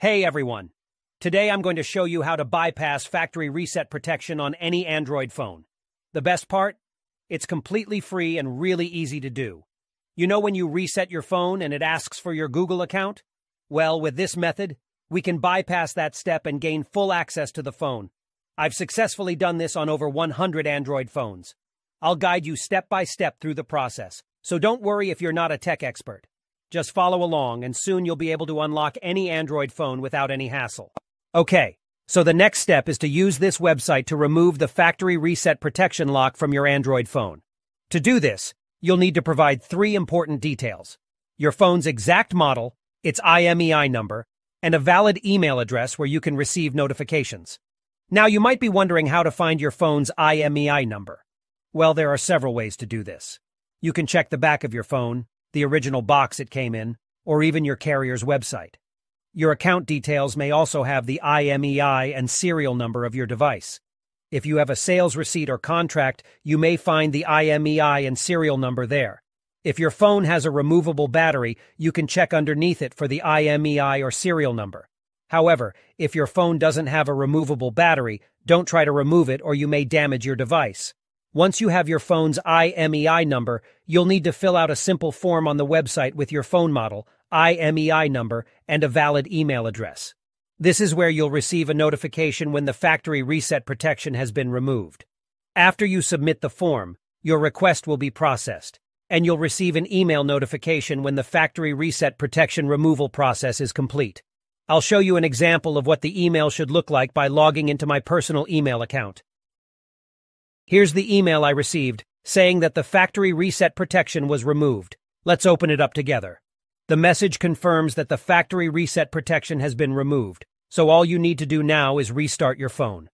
Hey everyone! Today I'm going to show you how to bypass factory reset protection on any Android phone. The best part? It's completely free and really easy to do. You know when you reset your phone and it asks for your Google account? Well, with this method, we can bypass that step and gain full access to the phone. I've successfully done this on over 100 Android phones. I'll guide you step by step through the process, so don't worry if you're not a tech expert. Just follow along, and soon you'll be able to unlock any Android phone without any hassle. Okay, so the next step is to use this website to remove the factory reset protection lock from your Android phone. To do this, you'll need to provide three important details. Your phone's exact model, its IMEI number, and a valid email address where you can receive notifications. Now, you might be wondering how to find your phone's IMEI number. Well, there are several ways to do this. You can check the back of your phone, the original box it came in, or even your carrier's website. Your account details may also have the IMEI and serial number of your device. If you have a sales receipt or contract, you may find the IMEI and serial number there. If your phone has a removable battery, you can check underneath it for the IMEI or serial number. However, if your phone doesn't have a removable battery, don't try to remove it or you may damage your device. Once you have your phone's IMEI number, you'll need to fill out a simple form on the website with your phone model, IMEI number, and a valid email address. This is where you'll receive a notification when the factory reset protection has been removed. After you submit the form, your request will be processed, and you'll receive an email notification when the factory reset protection removal process is complete. I'll show you an example of what the email should look like by logging into my personal email account. Here's the email I received, saying that the factory reset protection was removed. Let's open it up together. The message confirms that the factory reset protection has been removed, so all you need to do now is restart your phone.